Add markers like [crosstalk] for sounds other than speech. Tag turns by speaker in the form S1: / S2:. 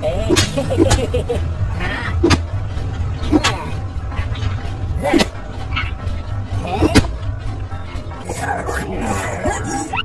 S1: Yeah. [laughs]